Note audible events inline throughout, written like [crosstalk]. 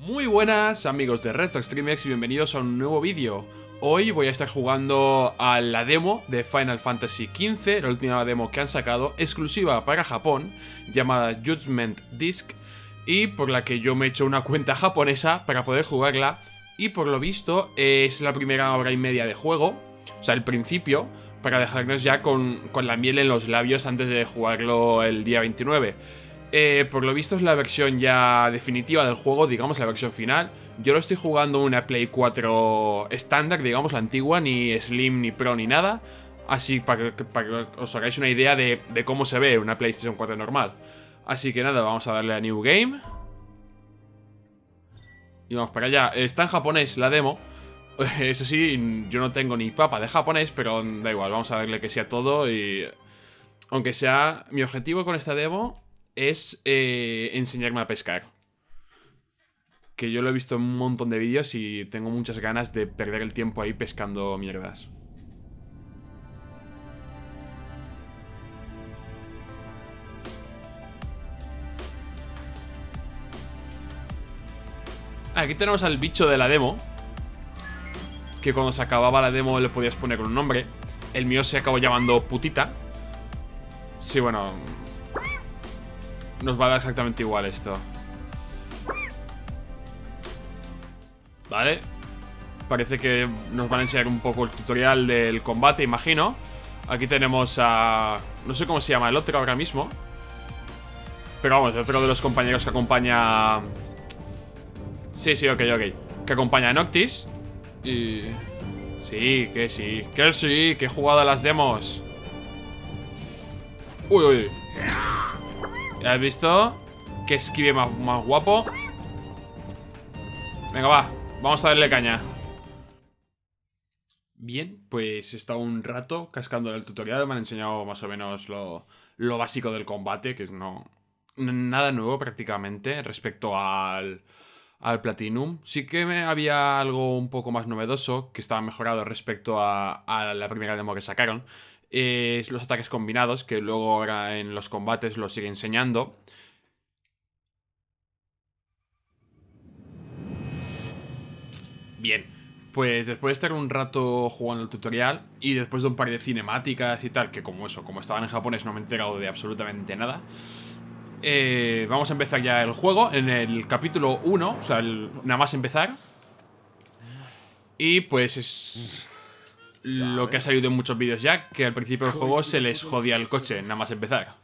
Muy buenas amigos de Retro Streamex y bienvenidos a un nuevo vídeo. Hoy voy a estar jugando a la demo de Final Fantasy XV, la última demo que han sacado, exclusiva para Japón, llamada Judgment Disc, y por la que yo me he hecho una cuenta japonesa para poder jugarla, y por lo visto es la primera hora y media de juego, o sea, el principio, para dejarnos ya con, con la miel en los labios antes de jugarlo el día 29. Eh, por lo visto es la versión ya definitiva del juego, digamos, la versión final. Yo lo estoy jugando una Play 4 estándar, digamos, la antigua, ni Slim, ni Pro, ni nada. Así, para que, para que os hagáis una idea de, de, cómo se ve una PlayStation 4 normal. Así que nada, vamos a darle a New Game. Y vamos para allá. Está en japonés la demo. [laughs] Eso sí, yo no tengo ni papa de japonés, pero da igual, vamos a darle que sea todo y... Aunque sea... Mi objetivo con esta demo es eh, enseñarme a pescar. Que yo lo he visto en un montón de vídeos y tengo muchas ganas de perder el tiempo ahí pescando mierdas. Aquí tenemos al bicho de la demo. Que cuando se acababa la demo le podías poner un nombre. El mío se acabó llamando putita. Sí, bueno, nos va a dar exactamente igual esto. Vale. Parece que nos van a enseñar un poco el tutorial del combate, imagino. Aquí tenemos a... No sé cómo se llama el otro ahora mismo. Pero vamos, el otro de los compañeros que acompaña... Sí, sí, ok, ok. Que acompaña a Noctis. Y... Sí, que sí. Que sí, que he jugado a las demos. Uy, uy. ¿Ya has visto? Que esquive más, más guapo. Venga, va. Vamos a darle caña. Bien, pues he estado un rato cascando el tutorial. Me han enseñado más o menos lo, lo básico del combate Que es no... Nada nuevo prácticamente respecto al, al Platinum. Sí que me había algo un poco más novedoso, que estaba mejorado respecto a, a la primera demo que sacaron, es los ataques combinados, que luego ahora en los combates los sigue enseñando. Bien, pues después de estar un rato jugando el tutorial y después de un par de cinemáticas y tal, que como eso, como estaban en japonés no me he enterado de absolutamente nada, eh, vamos a empezar ya el juego en el capítulo 1, o sea, nada más empezar. Y pues es lo que ha salido en muchos vídeos ya, que al principio del juego se les jodía el coche, nada más empezar.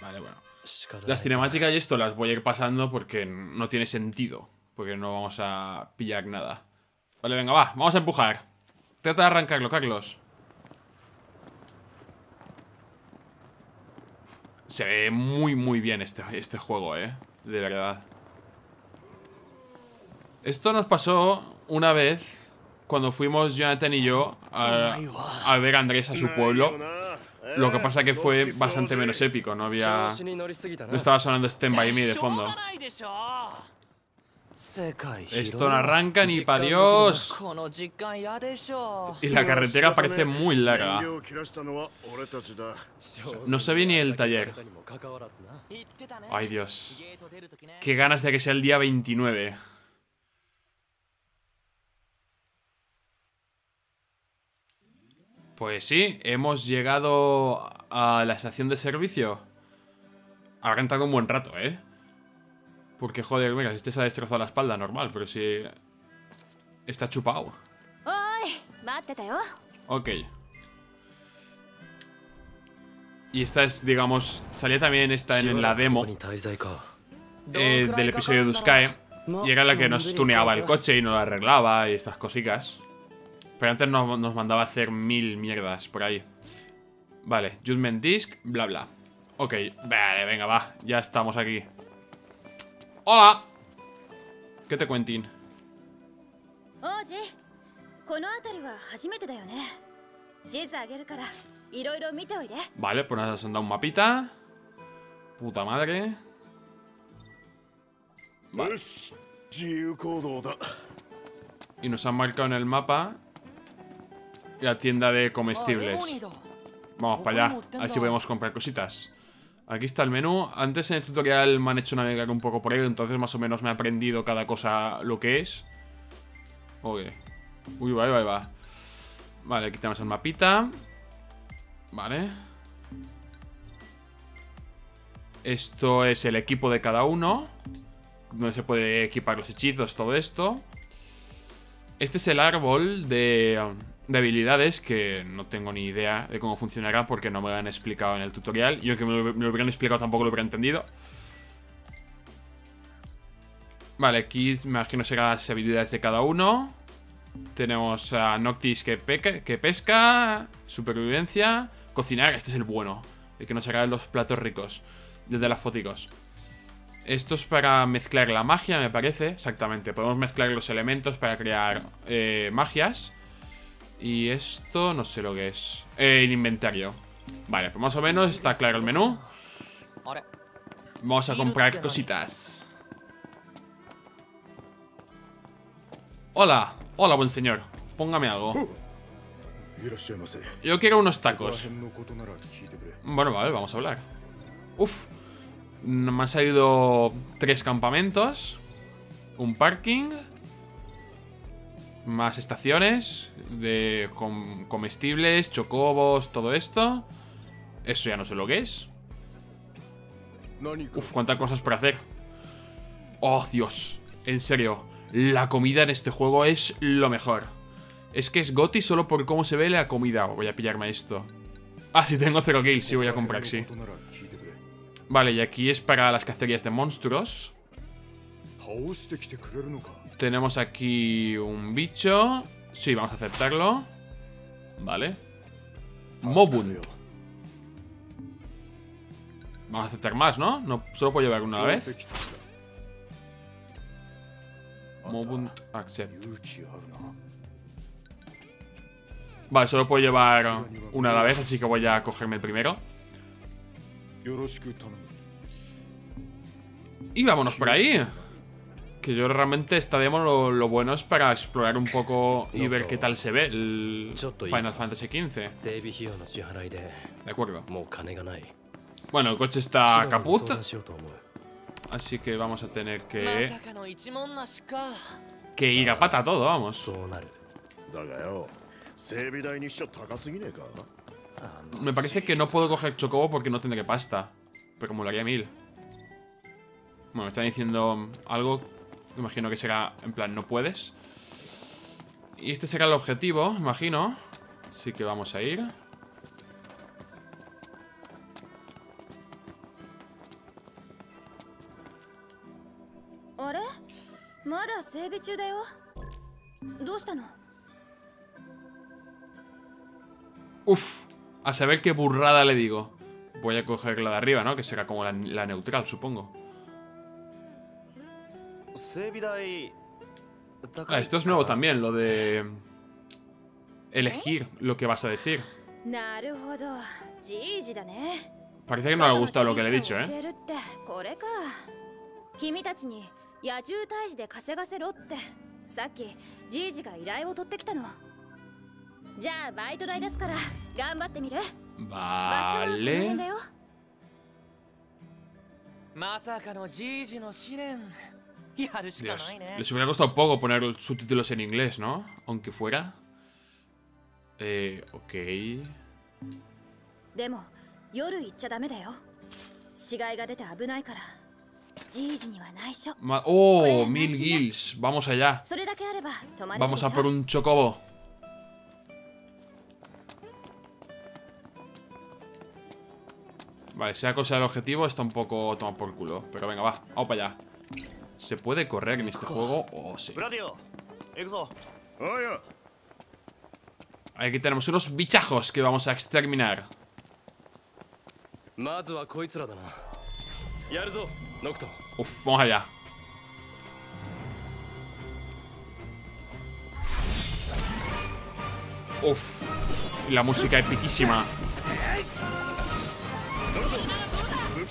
Vale, bueno. Las cinemáticas y esto las voy a ir pasando porque no tiene sentido. Porque no vamos a pillar nada. Vale, venga, va, vamos a empujar. Trata de arrancarlo, Carlos. Se ve muy, muy bien este, este juego, eh. De verdad. Esto nos pasó una vez cuando fuimos Jonathan y yo a, ver a Andrés a su pueblo. Lo que pasa que fue bastante menos épico, no había... No estaba sonando Stand By Me de fondo. Esto no arranca ni para Dios. Y la carretera parece muy larga. No se ve ni el taller. Ay, Dios. Qué ganas de que sea el día 29. Pues sí, hemos llegado a la estación de servicio. Habrá entrado un buen rato, ¿eh? Porque, joder, mira, este se ha destrozado la espalda, normal, pero si... Está chupado. Ok. Y esta es, digamos, salía también esta en la demo eh, del episodio de Uskae. Y era la que nos tuneaba el coche y nos lo arreglaba y estas cositas. Pero antes nos, mandaba a hacer mil mierdas por ahí. Vale, Judgment Disc, bla bla. Ok, vale, venga, va. Ya estamos aquí. ¡Hola! ¿Qué te cuentin? Vale, pues nos han dado un mapita. Puta madre. Vale. Y nos han marcado en el mapa la tienda de comestibles. Vamos para allá, a ver si podemos comprar cositas. Aquí está el menú. Antes en el tutorial me han hecho navegar un poco por él, entonces más o menos me he aprendido cada cosa lo que es. Uy, va, va, va. Vale, aquí tenemos el mapita. Vale. Esto es el equipo de cada uno. Donde se puede equipar los hechizos, todo esto. Este es el árbol de, de habilidades que no tengo ni idea de cómo funcionará porque no me lo han explicado en el tutorial. Y aunque me lo, hubieran explicado tampoco lo hubiera entendido. Vale, aquí me imagino serán las habilidades de cada uno. Tenemos a Noctis que, pesca, supervivencia, cocinar, este es el bueno, el que nos hará los platos ricos, desde las foticos. Esto es para mezclar la magia, me parece, exactamente. Podemos mezclar los elementos para crear eh, magias. Y esto no sé lo que es. Eh, el inventario. Vale, pues más o menos está claro el menú. Vamos a comprar cositas. Hola, hola buen señor. Póngame algo. Yo quiero unos tacos. Bueno, vale, vamos a hablar. Uf. Me han salido tres campamentos. Un parking. Más estaciones de com comestibles, chocobos, todo esto. Eso ya no sé lo que es. Uf, cuántas cosas por hacer. Oh, Dios. En serio, la comida en este juego es lo mejor. Es que es Goti solo por cómo se ve la comida. Voy a pillarme esto. Ah, si tengo cero kills, sí voy a comprar, sí. Vale, y aquí es para las cacerías de monstruos. Tenemos aquí un bicho. Sí, vamos a aceptarlo. Vale. Mobunt. Vamos a aceptar más, ¿no? No solo puedo llevar una vez. Mobunt accept. Vale, solo puedo llevar una a la vez, así que voy a cogerme el primero. Y vámonos por ahí. Que yo realmente esta demo lo, lo, bueno es para explorar un poco y ver qué tal se ve el Final Fantasy XV. De acuerdo. Bueno, el coche está caput. Así que vamos a tener que... Que ir a pata todo, vamos. Me parece que no puedo coger Chocobo porque no tendré pasta. Pero como lo haría mil. Bueno, me están diciendo algo. Imagino que será en plan, no puedes. Y este será el objetivo, imagino. Así que vamos a ir. Uf, a saber qué burrada le digo. Voy a coger la de arriba, ¿no? Que será como la, la neutral, supongo. Ah, esto es nuevo también, lo de... Elegir lo que vas a decir. Parece que no le ha gustado lo que le he dicho, ¿eh? 野獣退治で稼がせろってさっきじいじが依頼を取ってきたのじゃあバイト代ですから頑張ってみる Vale まさかのじいじの試練 Dios, les hubiera costado poco poner subtítulos en inglés, ¿no? Aunque fuera. Eh, ok. Ma oh, mil gills. Vamos allá. Vamos a por un chocobo. Vale, sea cosa del objetivo, está un poco tomado por culo. Pero venga, va, vamos para allá. ¿Se puede correr en este juego? Oh, sí. Aquí tenemos unos bichajos que vamos a exterminar. Uf, vamos allá. Uf. La música epiquísima.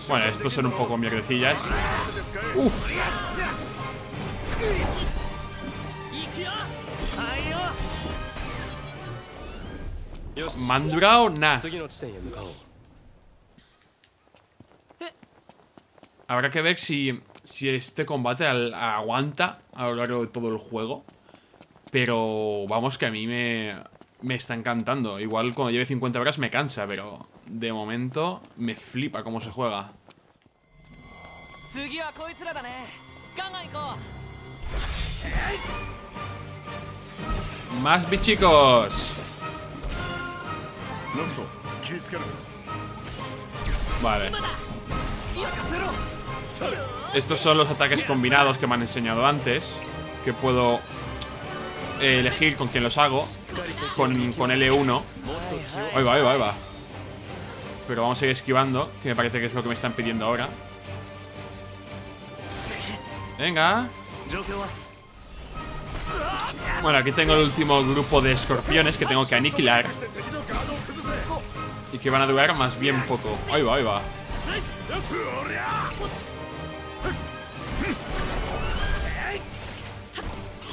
Bueno, estos son un poco mierdecillas. Uf. ¿Me han durado? Nah. Habrá que ver si, si este combate al, aguanta a lo largo de todo el juego. Pero vamos que a mí me, me está encantando. Igual cuando lleve 50 horas me cansa, pero de momento me flipa cómo se juega. Más bichicos. Vale. Estos son los ataques combinados que me han enseñado antes. Que puedo eh, elegir con quién los hago. Con, con L1. Ahí va, ahí va, ahí va. Pero vamos a ir esquivando, que me parece que es lo que me están pidiendo ahora. Venga. Bueno, aquí tengo el último grupo de escorpiones que tengo que aniquilar. Y que van a durar más bien poco. Ahí va, ahí va.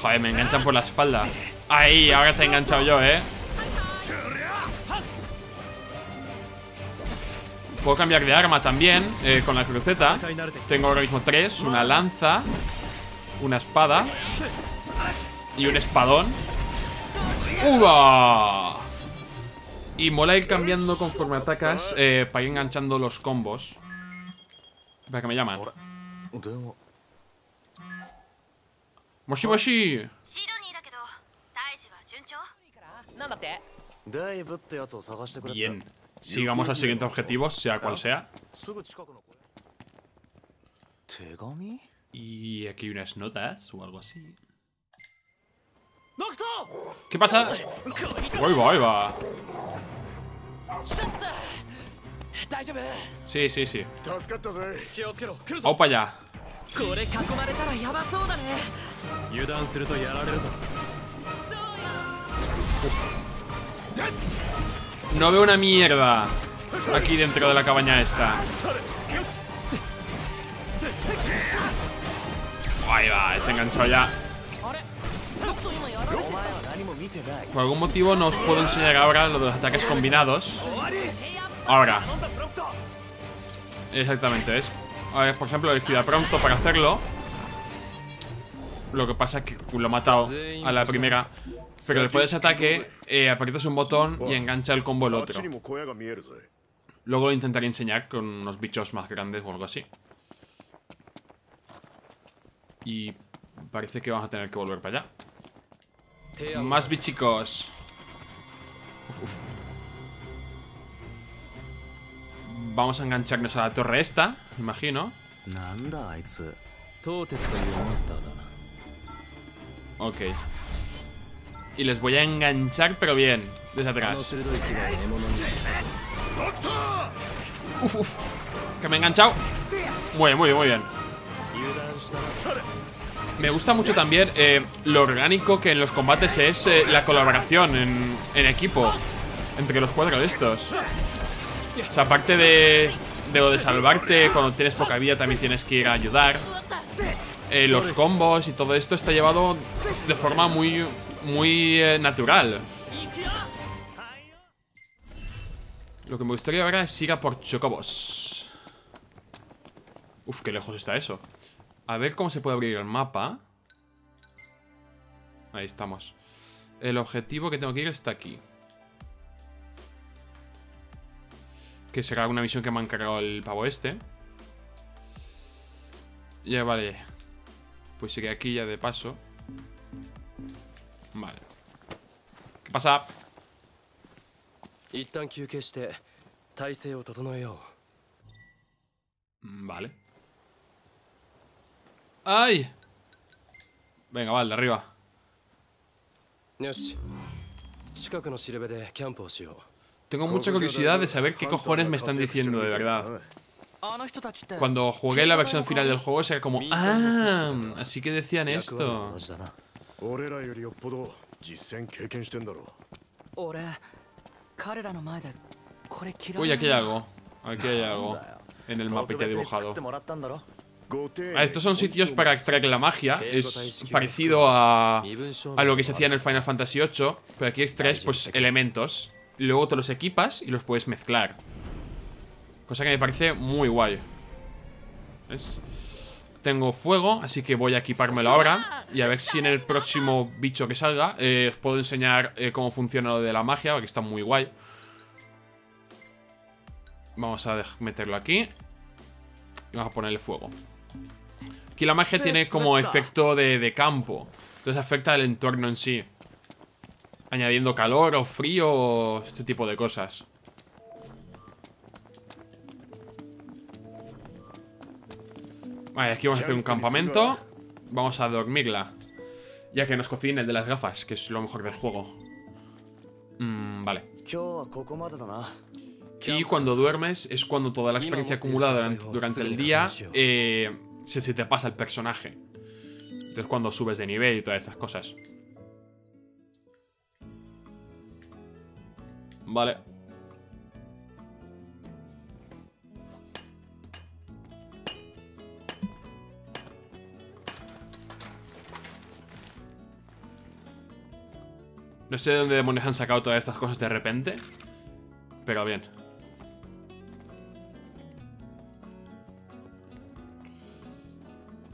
Joder, me enganchan por la espalda. Ahí, ahora te he enganchado yo, ¿eh? Puedo cambiar de arma también eh, con la cruceta. Tengo ahora mismo tres. Una lanza. Una espada. Y un espadón. ¡Uva! Y mola ir cambiando conforme atacas eh, para ir enganchando los combos. para que me llaman. ¡Moshi, moshi! Bien. Sigamos al siguiente objetivo, sea cual sea. Y aquí hay unas notas o algo así. ¿Qué pasa? Ahí va, ahí va. Sí, sí, sí. Vamos para allá. No veo una mierda aquí dentro de la cabaña esta. Ahí va, está enganchado ya. Por algún motivo no os puedo enseñar ahora lo de los ataques combinados. Ahora. Exactamente, es. Ahora, por ejemplo, el pronto para hacerlo. Lo que pasa es que lo he matado a la primera. Pero después de ese ataque, eh, aprietas un botón y engancha el combo el otro. Luego lo intentaré enseñar con unos bichos más grandes o algo así. Y parece que vamos a tener que volver para allá. Más bichicos. Uf. Vamos a engancharnos a la torre esta, imagino. Ok. Y les voy a enganchar, pero bien, desde atrás. Uf, uf. Que me he enganchado. Muy bien, muy bien, muy bien me gusta mucho también eh, lo orgánico que en los combates es eh, la colaboración en, equipo entre los cuatro de estos. O sea, aparte de, de lo de salvarte, cuando tienes poca vida también tienes que ir a ayudar. Eh, los combos y todo esto está llevado de forma muy, muy natural. Lo que me gustaría ahora es ir a por Chocobos. Uf, qué lejos está eso. A ver cómo se puede abrir el mapa. Ahí estamos. El objetivo que tengo que ir está aquí. Que será una misión que me ha encargado el pavo este. Ya, vale. Pues sigue aquí ya de paso. Vale. ¿Qué pasa? 一旦休憩して体勢を整えよ Mm, Vale. ¡Ay! Venga, vale, arriba. Tengo mucha curiosidad de saber qué cojones me están diciendo de verdad. Ah, Cuando jugué la versión final del juego, era como ¡Ah! Así que decían esto. Uy, aquí hay algo. Aquí hay algo. En el mapa que he dibujado. Estos son sitios para extraer la magia. Es parecido a, a lo que se hacía en el Final Fantasy VIII. Pero aquí extraes pues elementos. Luego te los equipas y los puedes mezclar. Cosa que me parece muy guay. Tengo fuego, así que voy a equipármelo ahora. Y a ver si en el próximo bicho que salga eh, os puedo enseñar eh, cómo funciona lo de la magia, que está muy guay. Vamos a meterlo aquí. Y vamos a ponerle fuego. Aquí la magia tiene como efecto de, de campo. Entonces afecta el entorno en sí. Añadiendo calor o frío o este tipo de cosas. Vale, aquí vamos a hacer un campamento. Vamos a dormirla. Ya que nos cocine el de las gafas Que es lo mejor del juego. Mm, Vale Y cuando duermes Es cuando toda la experiencia acumulada durante, el día eh, se, se te pasa el personaje Entonces cuando subes de nivel y todas estas cosas Vale No sé de dónde demonios han sacado todas estas cosas de repente. Pero bien.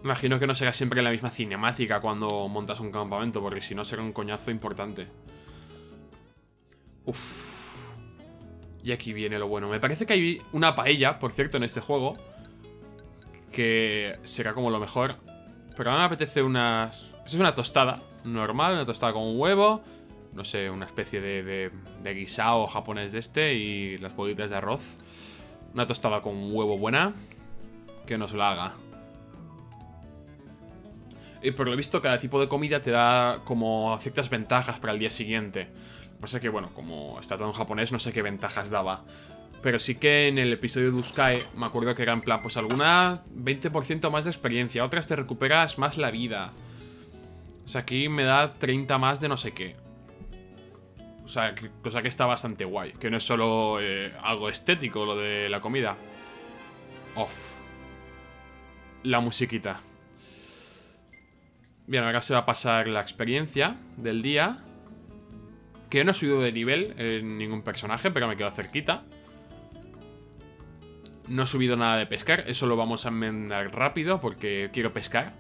Imagino que no será siempre la misma cinemática cuando montas un campamento, porque si no será un coñazo importante. Uff. Y aquí viene lo bueno. Me parece que hay una paella, por cierto, en este juego. Que será como lo mejor. Pero a mí me apetece unas... Es una tostada normal, una tostada con un huevo no sé, una especie de, de, guisado japonés de este y las bolitas de arroz. Una tostada con huevo buena. Que nos la haga. Y por lo visto, cada tipo de comida te da como ciertas ventajas para el día siguiente. Lo que pasa es que, bueno, como está todo en japonés, no sé qué ventajas daba. Pero sí que en el episodio de Uskai me acuerdo que era en plan, pues algunas 20% más de experiencia, otras te recuperas más la vida. O sea, aquí me da 30 más de no sé qué. O sea, cosa que está bastante guay. Que no es solo eh, algo estético lo de la comida. Off. La musiquita. Bien, ahora se va a pasar la experiencia del día. Que no he subido de nivel en ningún personaje, pero me quedo cerquita. No he subido nada de pescar, eso lo vamos a enmendar rápido porque quiero pescar.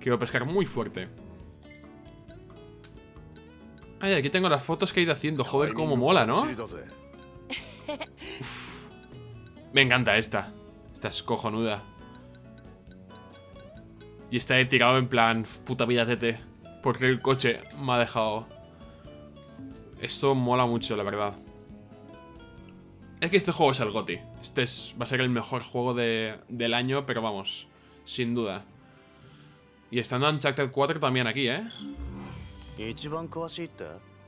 Quiero pescar muy fuerte. Ay, aquí tengo las fotos que he ido haciendo. Joder, cómo mola, ¿no? [laughs] Me encanta esta. Esta es cojonuda. Y está he tirado en plan, puta vida tete. Porque el coche me ha dejado... Esto mola mucho, la verdad. Es que este juego es el GOTI. Este es, va a ser el mejor juego del año, pero vamos, sin duda. Y estando Uncharted 4 también aquí, ¿eh? 一番詳しいって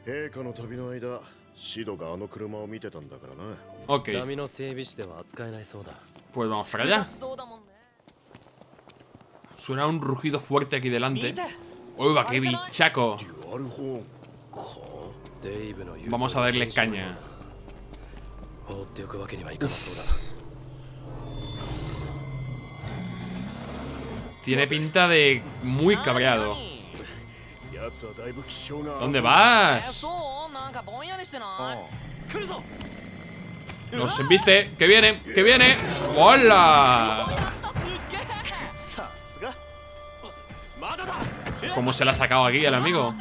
陛下の旅の間シドがあの車を見てたんだからな Ok 波の整備士では扱えないそうだ Pues vamos para allá そうだもんね Suena un rugido fuerte aquí delante. Oiga, qué bichaco. Vamos a darle caña. Tiene pinta de muy cabreado. ¿Dónde ah, vas? Nos embiste. ¡Que viene! ¡Que viene! ¡Hola! ¿Cómo se la ha sacado aquí el amigo?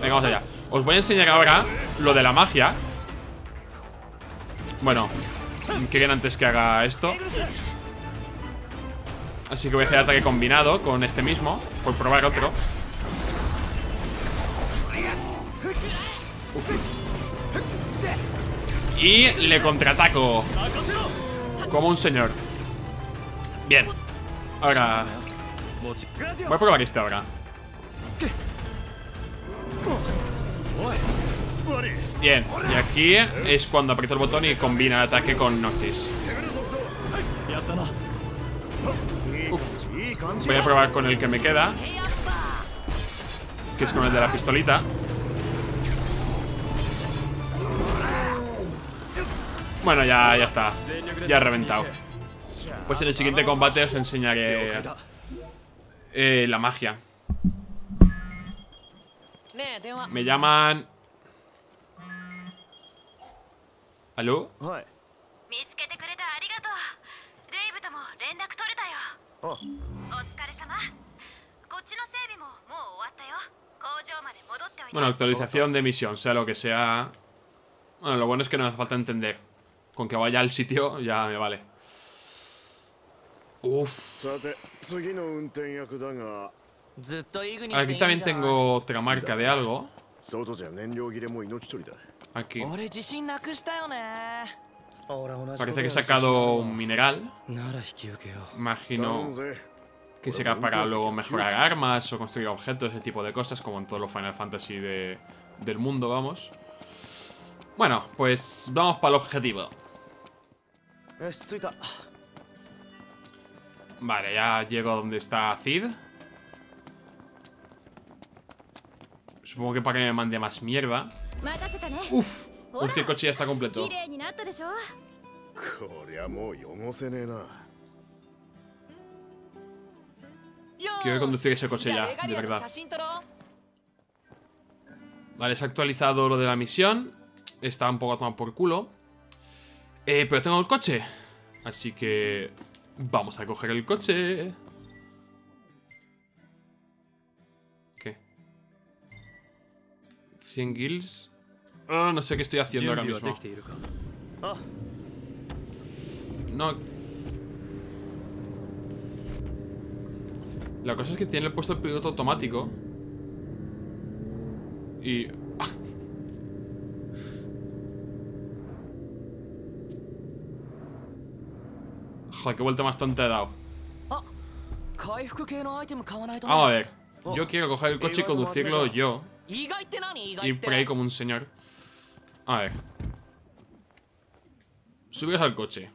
Venga, vamos allá. Os voy a enseñar ahora lo de la magia. Bueno Quieren antes que haga esto. Así que voy a hacer ataque combinado con este mismo Por probar otro. Y le contraataco Como un señor. Bien. Ahora Voy a probar este ahora. Bien, y aquí es cuando aprieto el botón y combina el ataque con Noctis. Uf. Voy a probar con el que me queda Que es con el de la pistolita. Bueno, ya, ya está Ya ha reventado. Pues en el siguiente combate os enseñaré eh, la magia. Me llaman... ¿Aló? Bueno, actualización de misión, sea lo que sea. Bueno, lo bueno es que no hace falta entender. Con que vaya al sitio ya me vale. Uf. Aquí también tengo otra marca de algo. Aquí. Parece que he sacado un mineral. Imagino que será para luego mejorar armas o construir objetos, ese tipo de cosas, como en todos los Final Fantasy de, del mundo, vamos. Bueno, pues vamos para el objetivo. Vale, ya llego a donde está Cid. Supongo que para que me mande más mierda. Uf, el coche ya está completo. Quiero conducir ese coche ya, de verdad. Vale, se ha actualizado lo de la misión. Está un poco a tomar por culo. Eh, pero tengo el coche. Así que Vamos a coger el coche. ¿Qué? 100 guilds. Oh, ah, no sé qué estoy haciendo ahora mismo. No. La cosa es que tiene el puesto de piloto automático. Y Joder, qué vuelta más tonta he dado. Vamos a ver. Yo quiero coger el coche y conducirlo yo. Y por ahí como un señor. A ver. Subes al coche.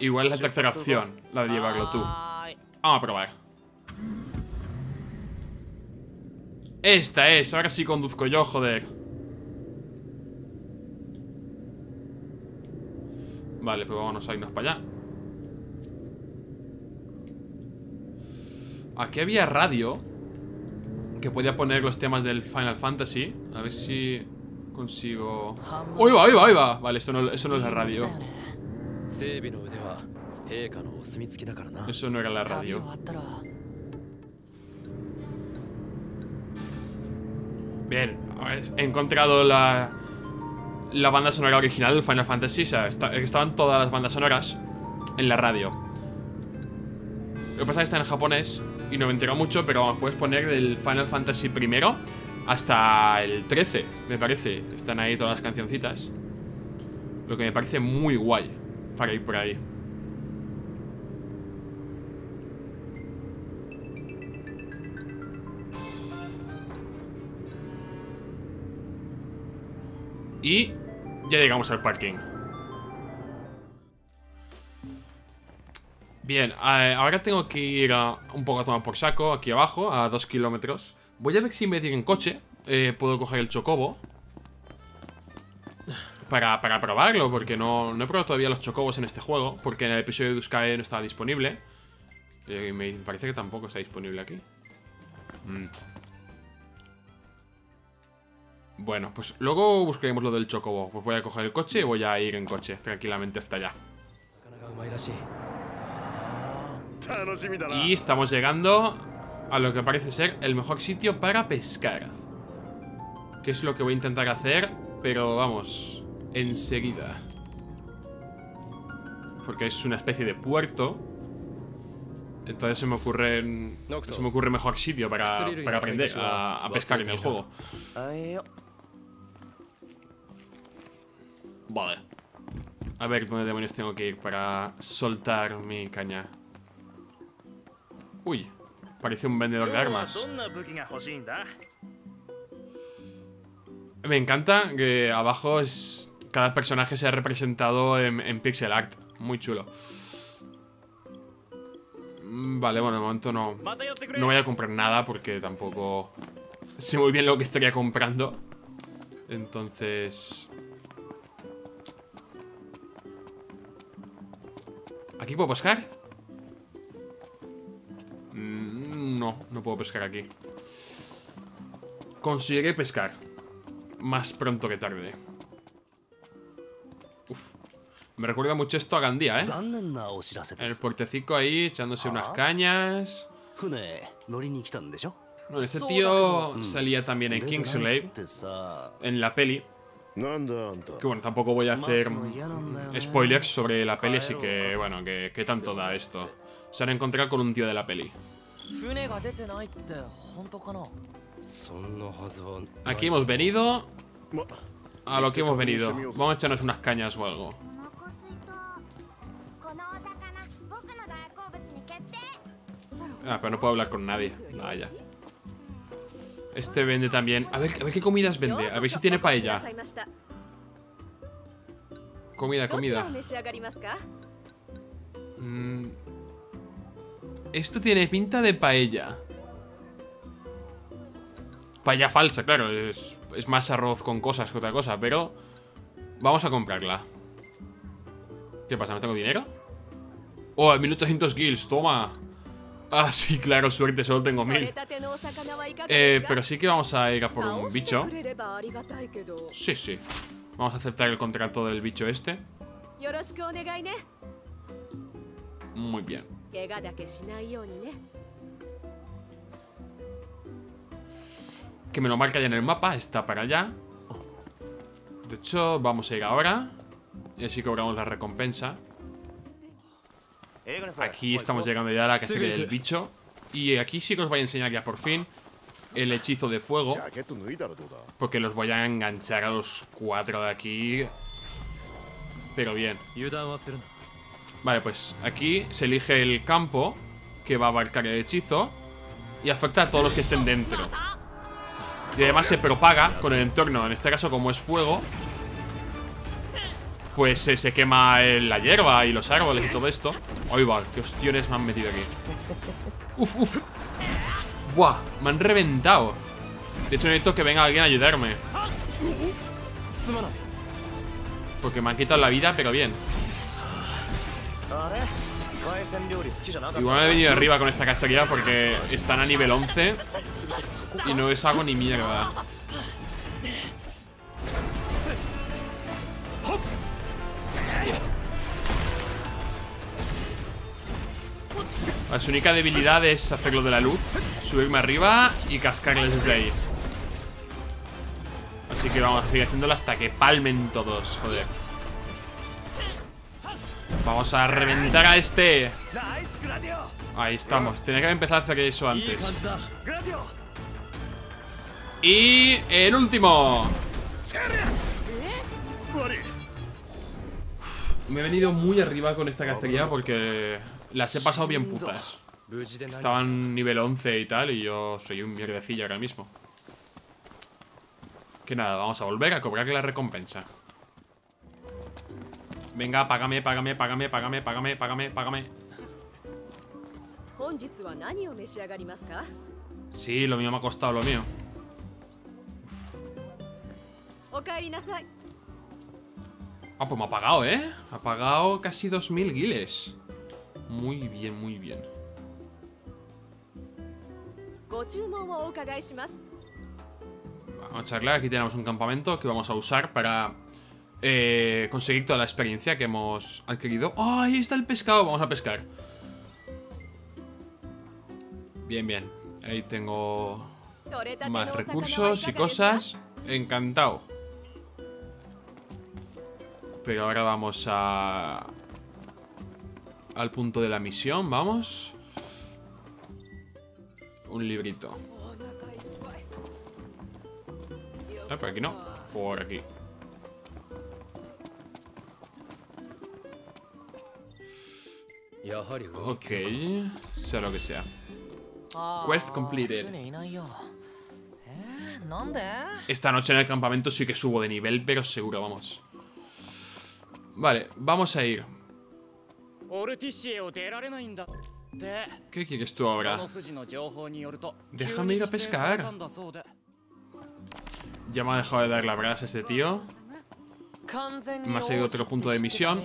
Igual es la tercera opción, la de llevarlo tú. Vamos a probar. Esta es, ahora sí conduzco yo, joder. Vale, pues vámonos a irnos para allá. Aquí había radio Que podía poner los temas del Final Fantasy. A ver si consigo... ¡Oh, ahí va, ahí va, ahí va! Vale, eso no, eso no es la radio. Eso no era la radio. Bien, he encontrado la, la banda sonora original del Final Fantasy. O sea, está- estaban todas las bandas sonoras en la radio. Lo que pasa es que está en japonés y no me entero mucho, pero puedes poner del Final Fantasy primero hasta el 13, me parece. Están ahí todas las cancioncitas. Lo que me parece muy guay para ir por ahí. Y ya llegamos al parking. Bien, eh, ahora tengo que ir a- un poco a tomar por saco, aquí abajo, a dos kilómetros. Voy a ver si ir en coche, eh, puedo coger el chocobo. Para, para probarlo, porque no, no he probado todavía los chocobos en este juego, porque en el episodio de Duskae no estaba disponible. Eh, me parece que tampoco está disponible aquí. Mm. Bueno, pues luego buscaremos lo del chocobo. Pues voy a coger el coche y voy a ir en coche tranquilamente hasta allá. Y estamos llegando a lo que parece ser el mejor sitio para pescar. Que es lo que voy a intentar hacer, pero vamos, enseguida. Porque es una especie de puerto. Entonces se me ocurre, se me ocurre mejor sitio para, aprender a pescar en el juego. Vale. A ver dónde demonios tengo que ir para soltar mi caña. Uy, parece un vendedor de armas. Me encanta que abajo es, cada personaje sea representado en, en pixel art. Muy chulo. Mm, vale, bueno, de momento no, no voy a comprar nada porque tampoco sé muy bien lo que estaría comprando. Entonces... ¿Aquí puedo pescar? Mm, no, no puedo pescar aquí. Conseguiré pescar Más pronto que tarde. Uf Me recuerda mucho esto a Gandía, ¿eh? El puertecico ahí echándose unas cañas. Bueno, este tío salía también en Kingsley En la peli. Que bueno, tampoco voy a hacer spoilers sobre la peli, así que bueno, que, que tanto da esto. Se han encontrado con un tío de la peli. Aquí hemos venido a lo que hemos venido. Vamos a echarnos unas cañas o algo. Ah, pero no puedo hablar con nadie. Vaya. Este vende también. A ver, a ver qué comidas vende. A ver si tiene paella. Comida, comida. Mm. Esto tiene pinta de paella. Paella falsa, claro. Es, más arroz con cosas que otra cosa, pero... Vamos a comprarla. ¿Qué pasa? ¿No tengo dinero? Oh, 1800 gills, toma Ah, sí, claro, suerte, solo tengo mil. Eh, pero sí que vamos a ir a por un bicho. Sí, sí. Vamos a aceptar el contrato del bicho este. Muy bien. Que me lo marca ya en el mapa, está para allá. De hecho, vamos a ir ahora. Y así cobramos la recompensa. Aquí estamos llegando ya a la cacería del bicho. Y aquí sí que os voy a enseñar ya por fin El hechizo de fuego. Porque los voy a enganchar a los cuatro de aquí. Pero bien. Vale, pues aquí se elige el campo Que va a abarcar el hechizo Y afecta a todos los que estén dentro. Y además se propaga con el entorno En este caso como es fuego pues eh, se quema la hierba y los árboles y todo esto. Ahí va, qué hostiones me han metido aquí. Uf, uf. Buah, me han reventado. De hecho, necesito que venga alguien a ayudarme. Porque me han quitado la vida, pero bien. Igual me he venido arriba con esta cacería porque están a nivel 11 y no les hago ni mierda. Vale, su única debilidad es hacerlo de la luz Subirme arriba y cascarles desde ahí. Así que vamos a seguir haciéndolo hasta que palmen todos Joder. Vamos a reventar a este. Ahí estamos. Tenía que haber empezado a hacer eso antes. Y el último. ¿Eh? Me he venido muy arriba con esta cacería porque las he pasado bien putas. Estaban nivel 11 y tal, y yo soy un mierdecillo ahora mismo. Que nada, vamos a volver a cobrarle la recompensa. Venga, págame, págame, págame, págame, págame, págame, págame. Sí, lo mío me ha costado lo mío. Ah, pues me ha pagado, ¿eh? Ha pagado casi 2.000 guiles muy bien, muy bien. Vamos a charlar, aquí tenemos un campamento que vamos a usar para eh, conseguir toda la experiencia que hemos adquirido. ¡Ah! ¡Oh, ahí está el pescado! Vamos a pescar. Bien, bien. Ahí tengo más recursos y cosas. Encantado. Pero ahora vamos a al punto de la misión, vamos. Un librito. Ah, por aquí no. Por aquí. Ok, sea lo que sea. Quest completed. Esta noche en el campamento sí que subo de nivel, pero seguro, vamos. Vale, vamos a ir. ¿Qué quieres tú ahora? Déjame ir a pescar. Ya me ha dejado de dar la brasa este tío. Me ha salido otro punto de misión.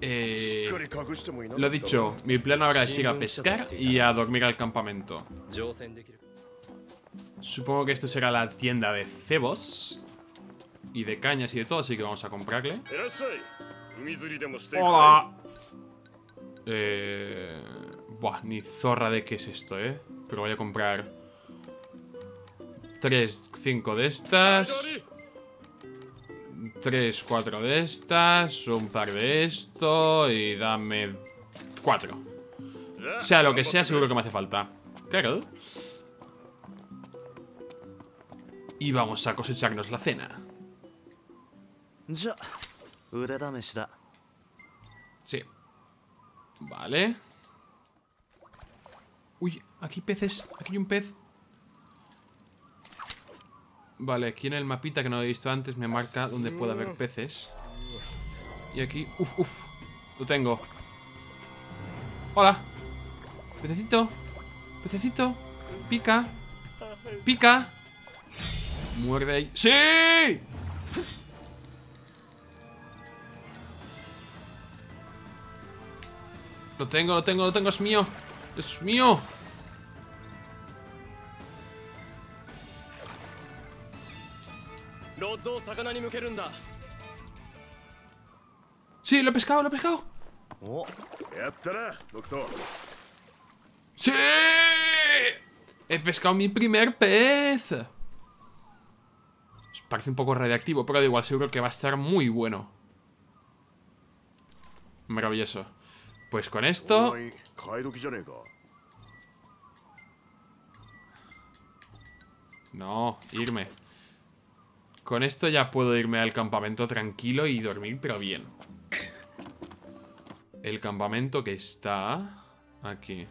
Eh, lo dicho, mi plan ahora es ir a pescar y a dormir al campamento. Supongo que esto será la tienda de cebos y de cañas y de todo, así que vamos a comprarle. Hola. Eh... Buah, ni zorra de qué es esto, ¿eh? Pero voy a comprar... Tres, cinco de estas... Tres, cuatro de estas... Un par de esto... Y dame... Cuatro. O sea, lo que sea, seguro que me hace falta. Claro. Y vamos a cosecharnos la cena. Vale. Uy, aquí peces. Aquí hay un pez. Vale, aquí en el mapita que no he visto antes me marca donde puede haber peces. Y aquí... Uf, uf. Lo tengo. Hola. Pececito. Pececito. Pica. Pica. Muerde ahí. ¡Sí! Lo tengo, lo tengo, lo tengo, es mío. Es mío. Sí, lo he pescado, lo he pescado. ¡Sí! He pescado mi primer pez. Pues parece un poco radiactivo, pero da igual, seguro que va a estar muy bueno. Maravilloso. Pues con esto... No, irme. Con esto ya puedo irme al campamento tranquilo y dormir, pero bien. El campamento que está... Aquí.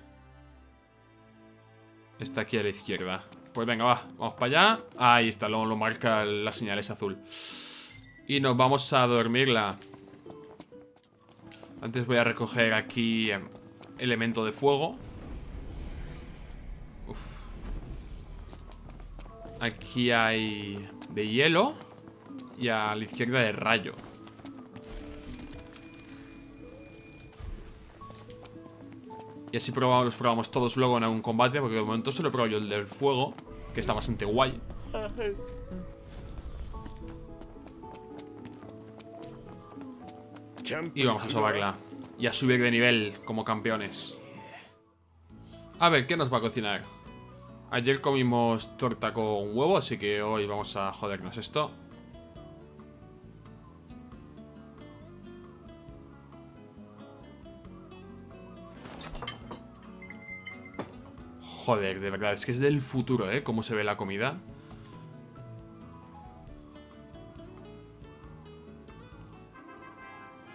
Está aquí a la izquierda. Pues venga, va. Vamos para allá. Ahí está, lo, lo marca las señales azul. Y nos vamos a dormirla. Antes voy a recoger aquí eh, elemento de fuego. Uf. Aquí hay de hielo y a la izquierda de rayo. Y así probamos, los probamos todos luego en algún combate, porque de momento solo he probado yo el del fuego, que está bastante guay. [laughs] Y vamos a sobarla. Y a subir de nivel como campeones. A ver, ¿qué nos va a cocinar? Ayer comimos torta con huevo, así que hoy vamos a jodernos esto. Joder, de verdad, es que es del futuro, ¿eh? Cómo se ve la comida.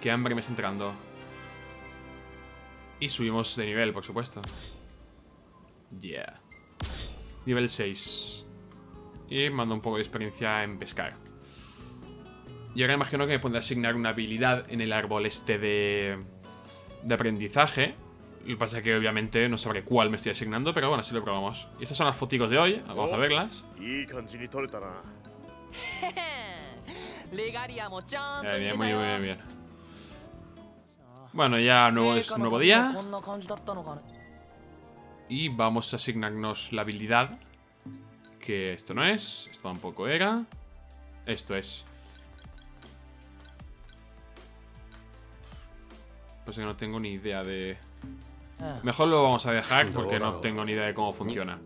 Qué hambre me está entrando. Y subimos de nivel, por supuesto. Yeah. Nivel 6. Y mando un poco de experiencia en pescar. Y ahora imagino que me pondré a asignar una habilidad en el árbol este de, de aprendizaje. Lo que pasa es que obviamente no sabré cuál me estoy asignando, pero bueno, así lo probamos. Y estas son las foticos de hoy, vamos a oh. verlas. [laughs] Eh, bien, muy bien, bien. Bueno, ya no es un nuevo día. Y vamos a asignarnos la habilidad. Que esto no es, esto tampoco era. Esto es. Pues que no tengo ni idea de... Mejor lo vamos a dejar porque no tengo ni idea de cómo funciona.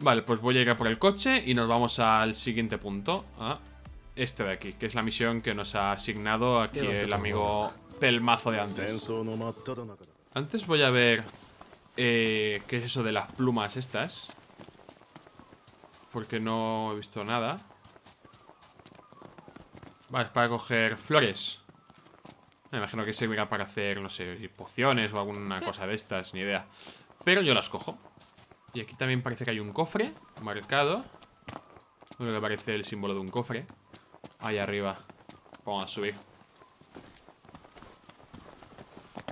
Vale, pues voy a ir por el coche y nos vamos al siguiente punto. Ah este de aquí, que es la misión que nos ha asignado aquí el amigo pelmazo de antes. Antes voy a ver eh, qué es eso de las plumas estas. Porque no he visto nada. Vale, es para coger flores. Me imagino que servirá para hacer, no sé, pociones o alguna cosa de estas, ni idea. Pero yo las cojo. Y aquí también parece que hay un cofre marcado. Donde parece el símbolo de un cofre. Ahí arriba. Vamos a subir.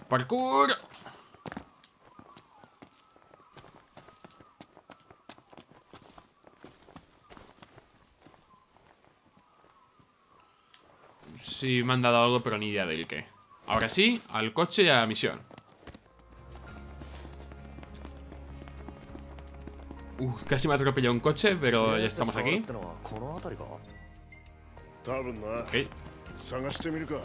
¡Parkour! Sí, me han dado algo, pero ni idea del qué. Ahora sí, al coche y a la misión. Uf, casi me atropelló un coche, pero ya estamos aquí. 多分な Ok. 探してみるか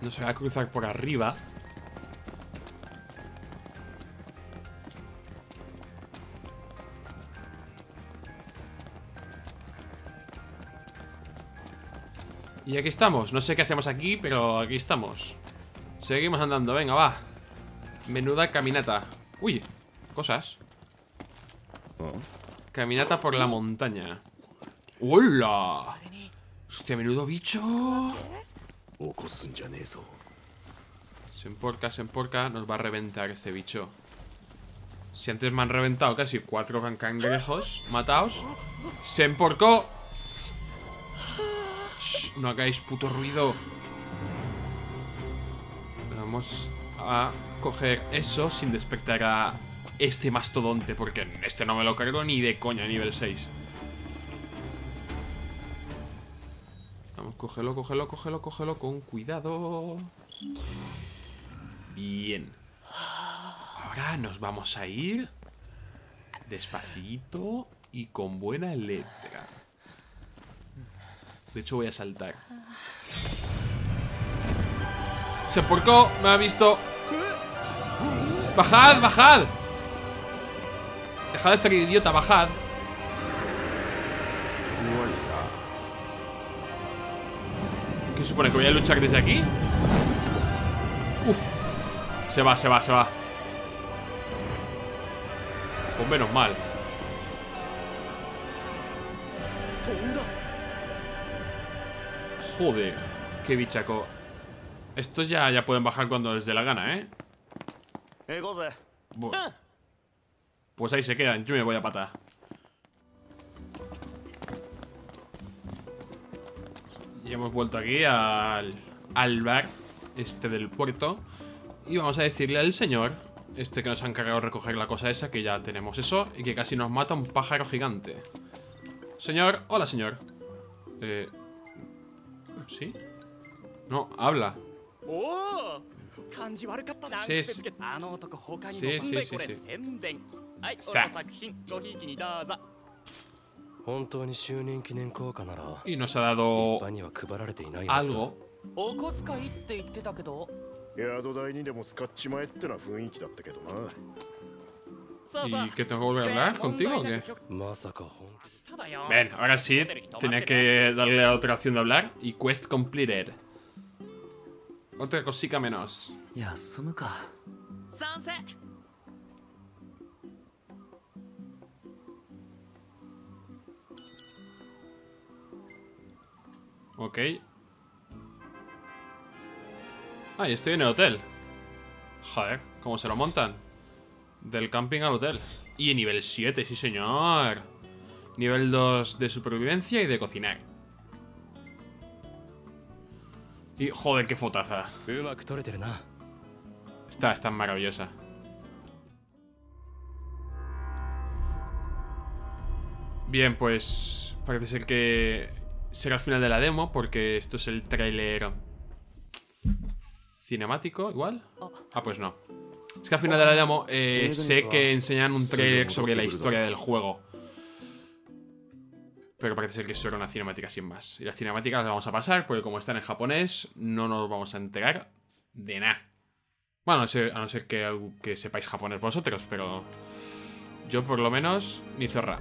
Nos va a cruzar por arriba. Y aquí estamos. No sé qué hacemos aquí, pero aquí estamos. Seguimos andando. Venga, va. Menuda caminata. Uy, cosas. Caminata por la montaña. ¡Hola! ¡Hostia, menudo bicho! Se emporca, se emporca. Nos va a reventar este bicho. Si antes me han reventado casi cuatro cangrejos mataos. ¡Se emporcó! No hagáis puto ruido. Vamos a coger eso sin despertar a este mastodonte, porque este no me lo cargo ni de coña nivel 6. Vamos, cógelo, cógelo, cógelo, cógelo con cuidado. Bien. Ahora nos vamos a ir despacito y con buena letra. De hecho voy a saltar. Se porcó, me ha visto. Bajad, bajad. Dejad de ser idiota, bajad. ¿Qué supone? ¿Que voy a luchar desde aquí? Uf. Se va, se va, se va. Pues menos mal. Joder, qué bichaco. Estos ya, ya pueden bajar cuando les dé la gana, ¿eh? eh bueno. Ah. Pues ahí se quedan, yo me voy a patar. Y hemos vuelto aquí al, al bar este del puerto. Y vamos a decirle al señor Este que nos ha encargado de recoger la cosa esa Que ya tenemos eso Y que casi nos mata un pájaro gigante. Señor, hola señor. Eh... ¿Sí? No, habla. Sí, sí, sí, sí, sí. はい俺の作品ごひいきにどうぞ本当に就任記念硬貨なら y nos ha dado algo お小遣いって言ってたけど宿代にでも使っちまえってな雰囲気だったけどな ¿Y que tengo que volver a hablar contigo o qué? Ven, ahora sí, tenía que darle la otra opción de hablar y quest completed. Otra cosica menos. Ok. Ah, y estoy en el hotel. Joder, ¿cómo se lo montan? Del camping al hotel. Y nivel 7, sí señor. Nivel 2 de supervivencia y de cocinar. Y joder, qué fotaza. Está, está maravillosa. Bien, pues parece ser que será el final de la demo porque esto es el tráiler cinemático, igual. Ah, pues no. Es que al final de la demo eh, sé que enseñan un tráiler sobre la historia del juego. Pero parece ser que eso era una cinemática sin más. Y las cinemáticas las vamos a pasar porque como están en japonés no nos vamos a enterar de nada. Bueno, a no ser, a no ser que, que sepáis japonés vosotros, pero yo por lo menos ni zorra.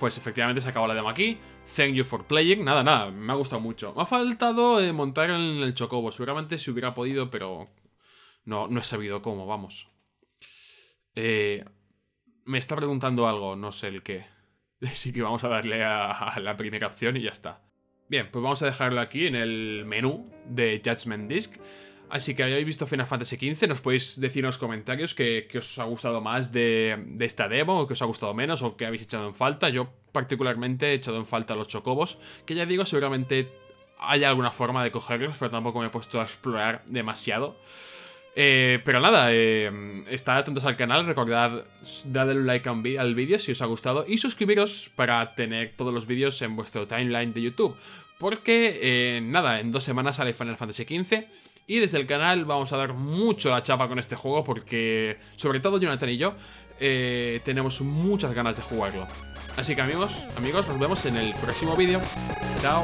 Pues efectivamente se acabó la demo aquí. Thank you for playing. Nada, nada, me ha gustado mucho. Me ha faltado eh, montar en el chocobo. Seguramente si hubiera podido, pero no, no he sabido cómo, vamos. Eh, me está preguntando algo, no sé el qué. [laughs] Así que vamos a darle a, a la primera opción y ya está. Bien, pues vamos a dejarlo aquí en el menú de Judgment Disc. Así que habéis visto Final Fantasy XV, nos podéis decir en los comentarios qué os ha gustado más de, esta demo, o qué os ha gustado menos, o qué habéis echado en falta. Yo particularmente he echado en falta los chocobos, que ya digo, seguramente hay alguna forma de cogerlos, pero tampoco me he puesto a explorar demasiado. Eh, pero nada, eh, estad atentos al canal, recordad darle un like al vídeo si os ha gustado y suscribiros para tener todos los vídeos en vuestro timeline de YouTube. Porque, eh, nada, en dos semanas sale Final Fantasy XV. Y desde el canal vamos a dar mucho la chapa con este juego porque, sobre todo Jonathan y yo, eh, tenemos muchas ganas de jugarlo. Así que amigos, amigos, nos vemos en el próximo vídeo. Chao.